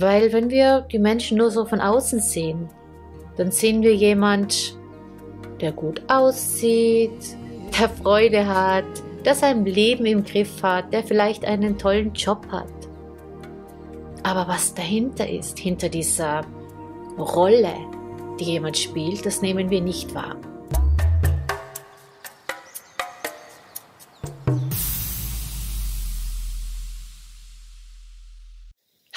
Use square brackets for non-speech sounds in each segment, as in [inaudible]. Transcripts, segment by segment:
Weil wenn wir die Menschen nur so von außen sehen, dann sehen wir jemand, der gut aussieht, der Freude hat, der sein Leben im Griff hat, der vielleicht einen tollen Job hat. Aber was dahinter ist, hinter dieser Rolle, die jemand spielt, das nehmen wir nicht wahr.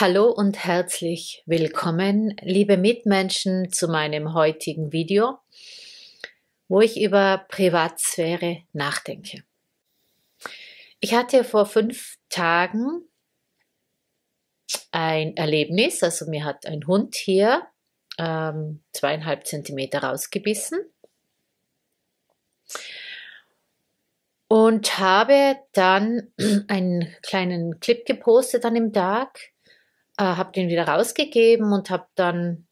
Hallo und herzlich willkommen, liebe Mitmenschen, zu meinem heutigen Video, wo ich über Privatsphäre nachdenke. Ich hatte vor fünf Tagen ein Erlebnis, also mir hat ein Hund hier ähm, zweieinhalb Zentimeter rausgebissen und habe dann [clears throat] einen kleinen Clip gepostet an dem Tag, äh, habe den wieder rausgegeben und habe dann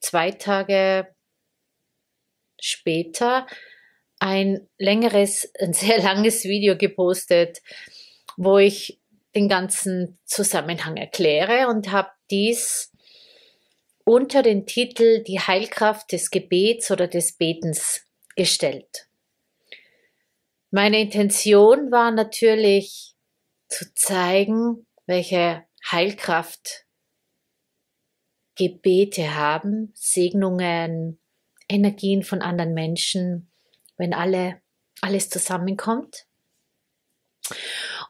zwei Tage später ein längeres, ein sehr langes Video gepostet, wo ich den ganzen Zusammenhang erkläre und habe dies unter den Titel Die Heilkraft des Gebets oder des Betens gestellt. Meine Intention war natürlich zu zeigen, welche Heilkraft Gebete haben, Segnungen, Energien von anderen Menschen, wenn alle, alles zusammenkommt.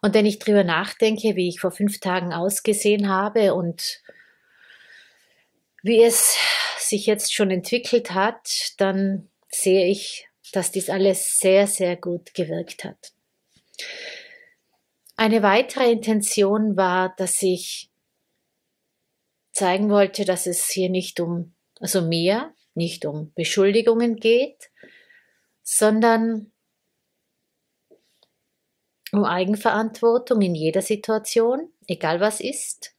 Und wenn ich drüber nachdenke, wie ich vor fünf Tagen ausgesehen habe und wie es sich jetzt schon entwickelt hat, dann sehe ich, dass dies alles sehr, sehr gut gewirkt hat. Eine weitere Intention war, dass ich zeigen wollte, dass es hier nicht um, also mir, nicht um Beschuldigungen geht, sondern um Eigenverantwortung in jeder Situation, egal was ist.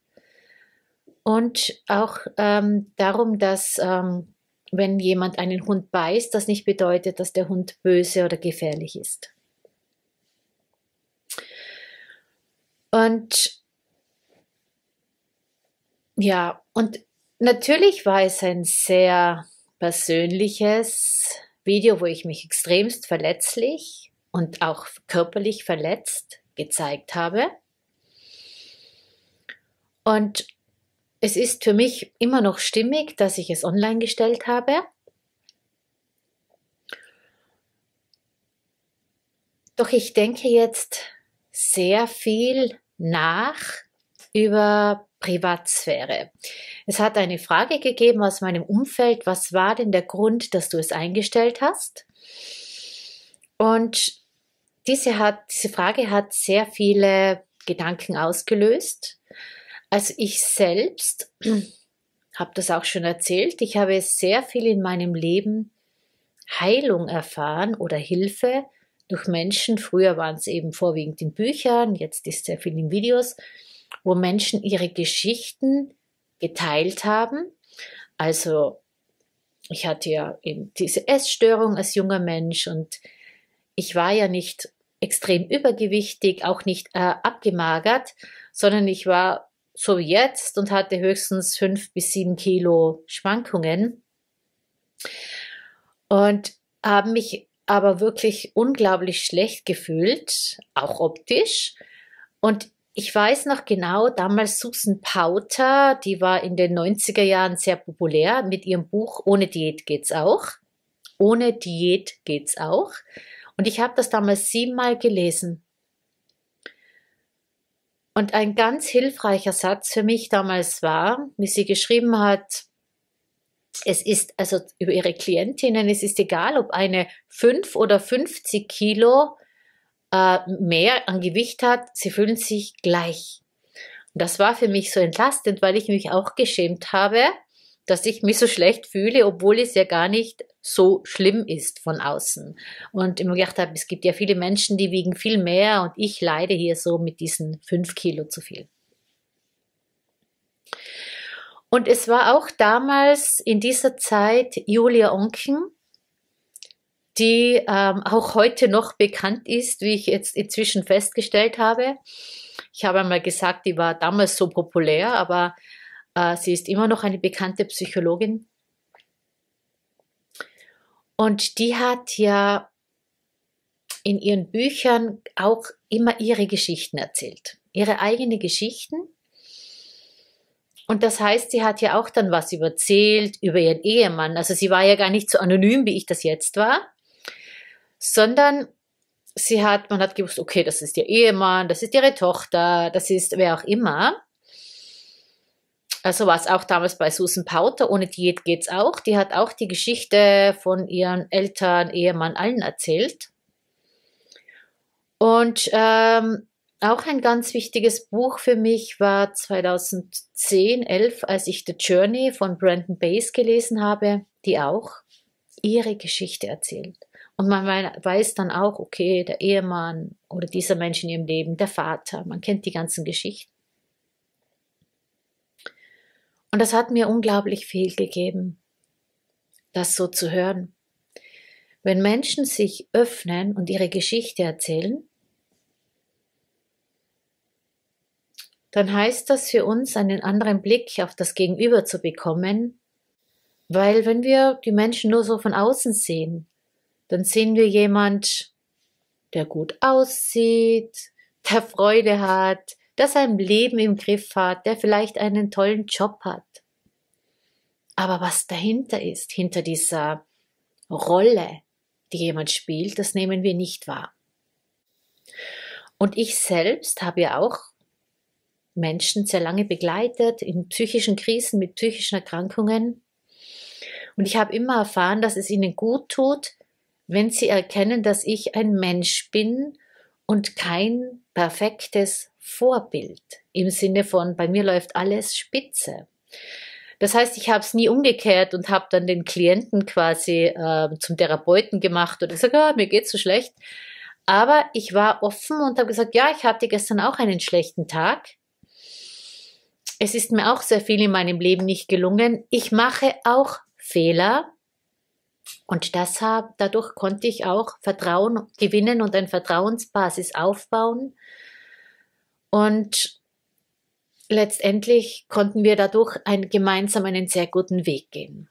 Und auch ähm, darum, dass ähm, wenn jemand einen Hund beißt, das nicht bedeutet, dass der Hund böse oder gefährlich ist. Und ja, und natürlich war es ein sehr persönliches Video, wo ich mich extremst verletzlich und auch körperlich verletzt gezeigt habe. Und es ist für mich immer noch stimmig, dass ich es online gestellt habe. Doch ich denke jetzt sehr viel nach über Privatsphäre. Es hat eine Frage gegeben aus meinem Umfeld, was war denn der Grund, dass du es eingestellt hast? Und diese, hat, diese Frage hat sehr viele Gedanken ausgelöst. Also ich selbst [clears throat] habe das auch schon erzählt. Ich habe sehr viel in meinem Leben Heilung erfahren oder Hilfe durch Menschen. Früher waren es eben vorwiegend in Büchern, jetzt ist sehr viel in Videos, wo Menschen ihre Geschichten geteilt haben. Also ich hatte ja eben diese Essstörung als junger Mensch und ich war ja nicht extrem übergewichtig, auch nicht äh, abgemagert, sondern ich war so wie jetzt und hatte höchstens fünf bis sieben Kilo Schwankungen und habe mich aber wirklich unglaublich schlecht gefühlt, auch optisch. Und ich weiß noch genau, damals Susan Pauter, die war in den 90er Jahren sehr populär mit ihrem Buch Ohne Diät geht's auch. Ohne Diät geht's auch. Und ich habe das damals siebenmal gelesen. Und ein ganz hilfreicher Satz für mich damals war, wie sie geschrieben hat, es ist also über ihre Klientinnen, es ist egal, ob eine 5 oder 50 Kilo äh, mehr an Gewicht hat, sie fühlen sich gleich. Und das war für mich so entlastend, weil ich mich auch geschämt habe, dass ich mich so schlecht fühle, obwohl es ja gar nicht so schlimm ist von außen. Und ich mir gedacht habe, es gibt ja viele Menschen, die wiegen viel mehr und ich leide hier so mit diesen fünf Kilo zu viel. Und es war auch damals in dieser Zeit Julia Onken, die ähm, auch heute noch bekannt ist, wie ich jetzt inzwischen festgestellt habe. Ich habe einmal gesagt, die war damals so populär, aber Äh, sie ist immer noch eine bekannte Psychologin. Und die hat ja in ihren Büchern auch immer ihre Geschichten erzählt. Ihre eigenen Geschichten. Und das heißt, sie hat ja auch dann was überzählt über ihren Ehemann. Also sie war ja gar nicht so anonym, wie ich das jetzt war, sondern sie hat, man hat gewusst, okay, das ist ihr Ehemann, das ist ihre Tochter, das ist wer auch immer. Also war es auch damals bei Susan Pauter, ohne Diät geht's auch. Die hat auch die Geschichte von ihren Eltern, Ehemann, allen erzählt. Und ähm, auch ein ganz wichtiges Buch für mich war 2010, 11, als ich The Journey von Brandon Bass gelesen habe, die auch ihre Geschichte erzählt. Und man weiß dann auch, okay, der Ehemann oder dieser Mensch in ihrem Leben, der Vater, man kennt die ganzen Geschichten. Und das hat mir unglaublich viel gegeben, das so zu hören. Wenn Menschen sich öffnen und ihre Geschichte erzählen, dann heißt das für uns, einen anderen Blick auf das Gegenüber zu bekommen, weil wenn wir die Menschen nur so von außen sehen, dann sehen wir jemand, der gut aussieht, der Freude hat, der sein Leben im Griff hat, der vielleicht einen tollen Job hat. Aber was dahinter ist, hinter dieser Rolle, die jemand spielt, das nehmen wir nicht wahr. Und ich selbst habe ja auch Menschen sehr lange begleitet in psychischen Krisen mit psychischen Erkrankungen. Und ich habe immer erfahren, dass es ihnen gut tut, wenn sie erkennen, dass ich ein Mensch bin und kein perfektes Vorbild im Sinne von, bei mir läuft alles spitze. Das heißt, ich habe es nie umgekehrt und habe dann den Klienten quasi äh, zum Therapeuten gemacht oder gesagt, ah, mir geht's so schlecht. Aber ich war offen und habe gesagt, ja, ich hatte gestern auch einen schlechten Tag es ist mir auch sehr viel in meinem Leben nicht gelungen. Ich mache auch Fehler. Und deshalb, dadurch konnte ich auch Vertrauen gewinnen und eine Vertrauensbasis aufbauen. Und letztendlich konnten wir dadurch ein, gemeinsam einen sehr guten Weg gehen.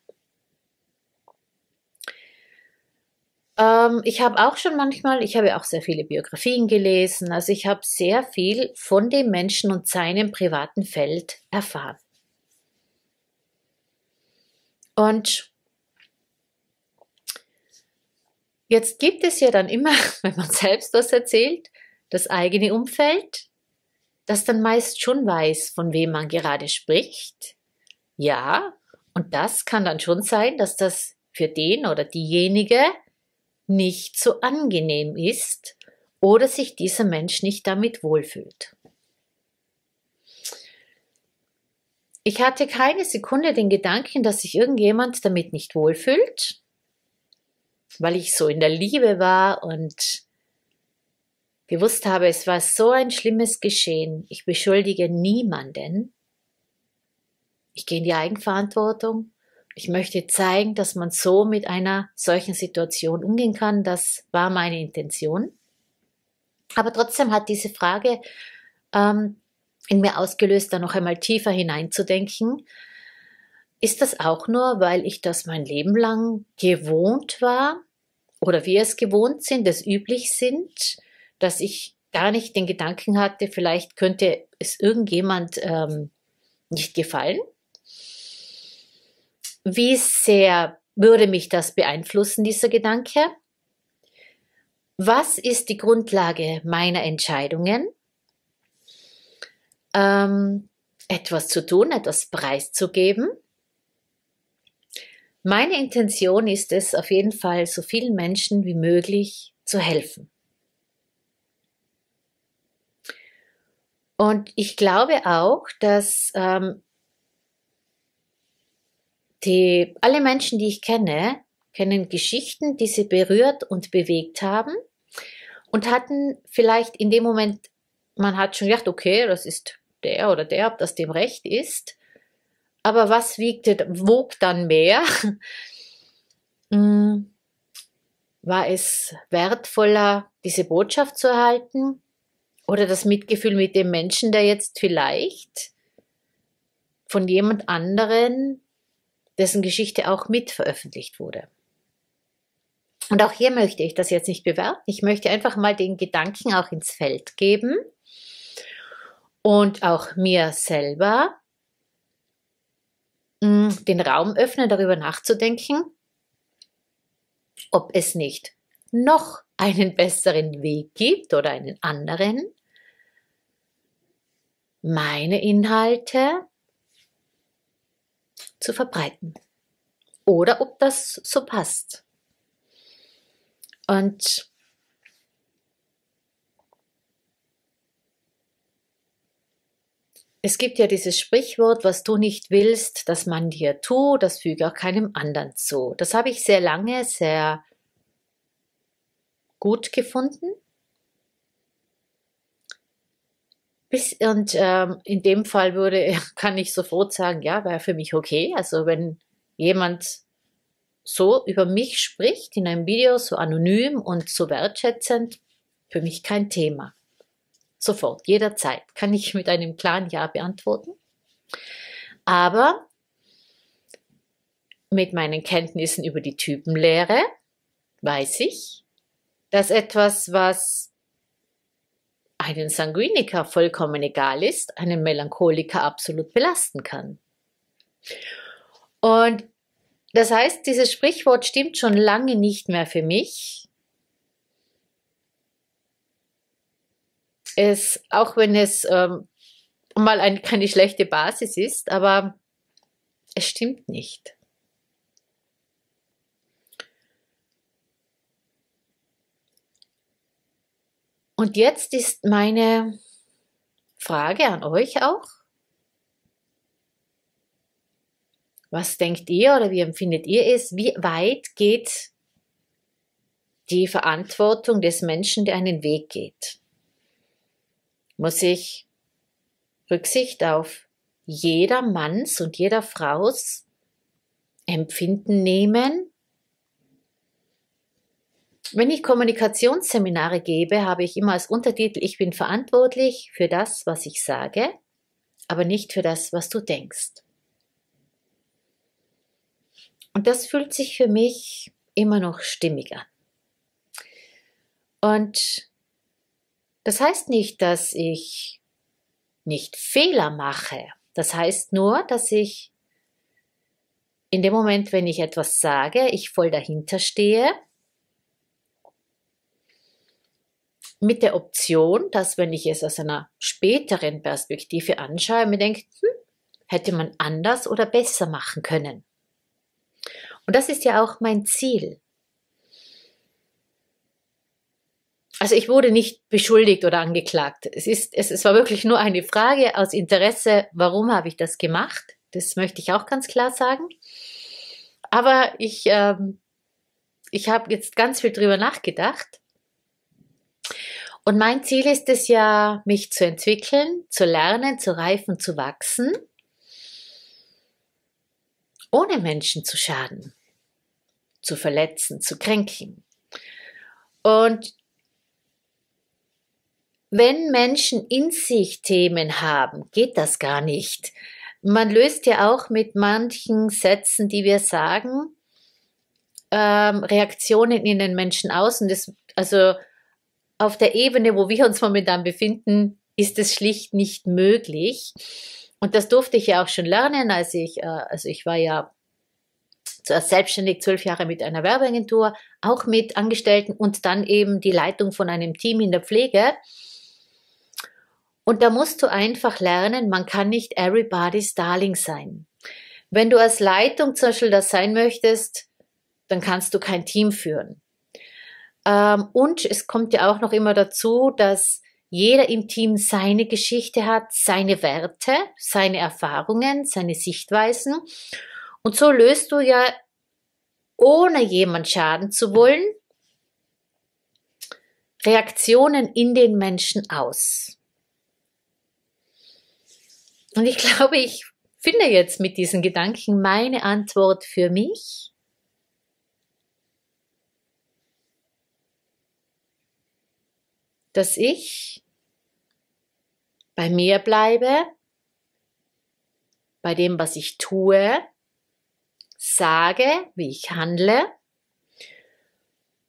Ähm, ich habe auch schon manchmal, ich habe auch sehr viele Biografien gelesen, also ich habe sehr viel von dem Menschen und seinem privaten Feld erfahren. Und jetzt gibt es ja dann immer, [laughs] wenn man selbst was erzählt, das eigene Umfeld, das dann meist schon weiß, von wem man gerade spricht. Ja, und das kann dann schon sein, dass das für den oder diejenige nicht so angenehm ist oder sich dieser Mensch nicht damit wohlfühlt. Ich hatte keine Sekunde den Gedanken, dass sich irgendjemand damit nicht wohlfühlt, weil ich so in der Liebe war und gewusst habe, es war so ein schlimmes Geschehen. Ich beschuldige niemanden. Ich gehe in die Eigenverantwortung ich möchte zeigen, dass man so mit einer solchen Situation umgehen kann. Das war meine Intention. Aber trotzdem hat diese Frage ähm, in mir ausgelöst, da noch einmal tiefer hineinzudenken. Ist das auch nur, weil ich das mein Leben lang gewohnt war oder wir es gewohnt sind, es üblich sind, dass ich gar nicht den Gedanken hatte, vielleicht könnte es irgendjemand ähm, nicht gefallen? Wie sehr würde mich das beeinflussen, dieser Gedanke? Was ist die Grundlage meiner Entscheidungen? Ähm, etwas zu tun, etwas preiszugeben. Meine Intention ist es auf jeden Fall, so vielen Menschen wie möglich zu helfen. Und ich glaube auch, dass ähm, die, alle Menschen, die ich kenne, kennen Geschichten, die sie berührt und bewegt haben und hatten vielleicht in dem Moment, man hat schon gedacht, okay, das ist der oder der, ob das dem recht ist. Aber was wiegte, wog dann mehr? Hm, [laughs] war es wertvoller, diese Botschaft zu erhalten? Oder das Mitgefühl mit dem Menschen, der jetzt vielleicht von jemand anderen, dessen Geschichte auch mit veröffentlicht wurde. Und auch hier möchte ich das jetzt nicht bewerten. Ich möchte einfach mal den Gedanken auch ins Feld geben und auch mir selber mm, den Raum öffnen, darüber nachzudenken, ob es nicht noch einen besseren Weg gibt oder einen anderen, meine Inhalte zu verbreiten. Oder ob das so passt. Und es gibt ja dieses Sprichwort, was du nicht willst, dass man dir tut, das füge auch keinem anderen zu. Das habe ich sehr lange, sehr gut gefunden. Bis, und ähm, in dem Fall würde, [laughs] kann ich sofort sagen, ja, wäre für mich okay. Also wenn jemand so über mich spricht in einem Video, so anonym und so wertschätzend, für mich kein Thema. Sofort, jederzeit kann ich mit einem klaren Ja beantworten. Aber mit meinen Kenntnissen über die Typenlehre weiß ich, dass etwas, was einen Sanguiniker vollkommen egal ist, einen Melancholiker absolut belasten kann. Und das heißt, dieses Sprichwort stimmt schon lange nicht mehr für mich. Es, auch wenn es ähm, mal eine, keine schlechte Basis ist, aber es stimmt nicht. Und jetzt ist meine Frage an euch auch. Was denkt ihr oder wie empfindet ihr es? Wie weit geht die Verantwortung des Menschen, der einen Weg geht? Muss ich Rücksicht auf jeder Manns und jeder Fraus Empfinden nehmen? Wenn ich Kommunikationsseminare gebe, habe ich immer als Untertitel, ich bin verantwortlich für das, was ich sage, aber nicht für das, was du denkst. Und das fühlt sich für mich immer noch stimmig an. Und das heißt nicht, dass ich nicht Fehler mache. Das heißt nur, dass ich in dem Moment, wenn ich etwas sage, ich voll dahinter stehe, mit der Option, dass wenn ich es aus einer späteren Perspektive anschaue, mir denke, hm, hätte man anders oder besser machen können. Und das ist ja auch mein Ziel. Also ich wurde nicht beschuldigt oder angeklagt. Es, ist, es, es war wirklich nur eine Frage aus Interesse, warum habe ich das gemacht? Das möchte ich auch ganz klar sagen. Aber ich, ähm, ich habe jetzt ganz viel drüber nachgedacht. Und mein Ziel ist es ja, mich zu entwickeln, zu lernen, zu reifen, zu wachsen, ohne Menschen zu schaden zu verletzen, zu kränken. Und wenn Menschen in sich Themen haben, geht das gar nicht. Man löst ja auch mit manchen Sätzen, die wir sagen, ähm, Reaktionen in den Menschen aus. Und das, also auf der Ebene, wo wir uns momentan befinden, ist es schlicht nicht möglich. Und das durfte ich ja auch schon lernen, als ich, äh, also ich war ja zuerst selbstständig, zwölf Jahre mit einer Werbeagentur, auch mit Angestellten und dann eben die Leitung von einem Team in der Pflege. Und da musst du einfach lernen, man kann nicht everybody's darling sein. Wenn du als Leitung zum Beispiel das sein möchtest, dann kannst du kein Team führen. Ähm, und es kommt ja auch noch immer dazu, dass jeder im Team seine Geschichte hat, seine Werte, seine Erfahrungen, seine Sichtweisen. Und so löst du ja, ohne jemand schaden zu wollen, Reaktionen in den Menschen aus. Und ich [laughs] glaube, ich finde jetzt mit diesen Gedanken meine Antwort für mich. Dass ich bei mir bleibe, bei dem, was ich tue, sage, wie ich handle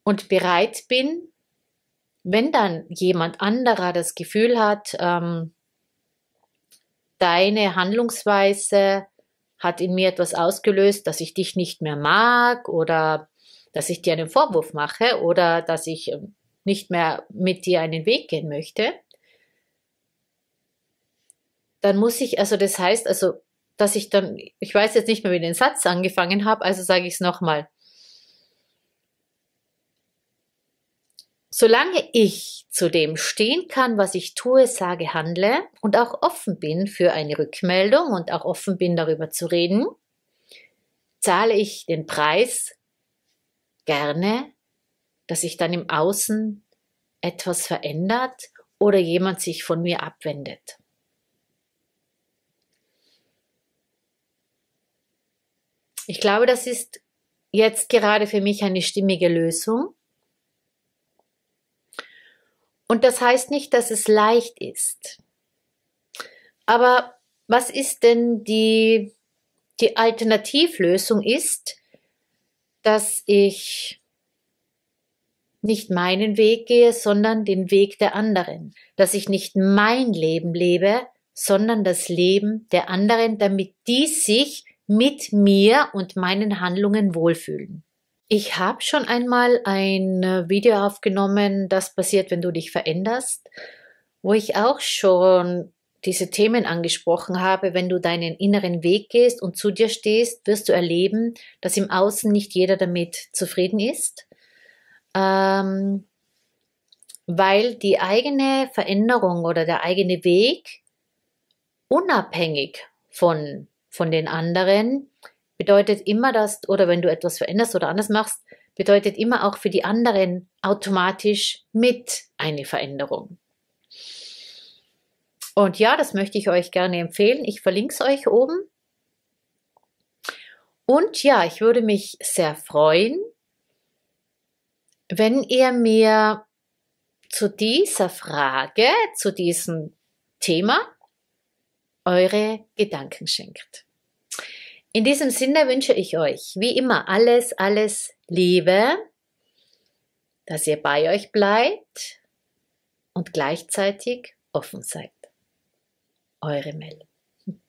und bereit bin, wenn dann jemand anderer das Gefühl hat, ähm, deine Handlungsweise hat in mir etwas ausgelöst, dass ich dich nicht mehr mag oder dass ich dir einen Vorwurf mache oder dass ich ähm, nicht mehr mit dir einen Weg gehen möchte, dann muss ich, also das heißt, also, dass ich dann, ich weiß jetzt nicht mehr, wie den Satz angefangen habe, also sage ich es nochmal. Solange ich zu dem stehen kann, was ich tue, sage, handle und auch offen bin für eine Rückmeldung und auch offen bin, darüber zu reden, zahle ich den Preis gerne, dass sich dann im Außen etwas verändert oder jemand sich von mir abwendet. Ich glaube, das ist jetzt gerade für mich eine stimmige Lösung und das heißt nicht, dass es leicht ist. Aber was ist denn die, die Alternativlösung ist, dass ich nicht meinen Weg gehe, sondern den Weg der anderen. Dass ich nicht mein Leben lebe, sondern das Leben der anderen, damit die sich mit mir und meinen Handlungen wohlfühlen. Ich habe schon einmal ein äh, Video aufgenommen, das passiert, wenn du dich veränderst, wo ich auch schon diese Themen angesprochen habe. Wenn du deinen inneren Weg gehst und zu dir stehst, wirst du erleben, dass im Außen nicht jeder damit zufrieden ist, ähm, weil die eigene Veränderung oder der eigene Weg unabhängig von, von den anderen bedeutet immer, dass, oder wenn du etwas veränderst oder anders machst, bedeutet immer auch für die anderen automatisch mit eine Veränderung. Und ja, das möchte ich euch gerne empfehlen. Ich verlinke es euch oben. Und ja, ich würde mich sehr freuen, wenn ihr mir zu dieser Frage, zu diesem Thema eure Gedanken schenkt. In diesem Sinne wünsche ich euch wie immer alles, alles Liebe, dass ihr bei euch bleibt und gleichzeitig offen seid. Eure Mel. [laughs]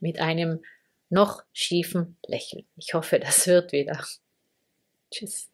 Mit einem noch schiefen Lächeln. Ich hoffe, das wird wieder. Tschüss.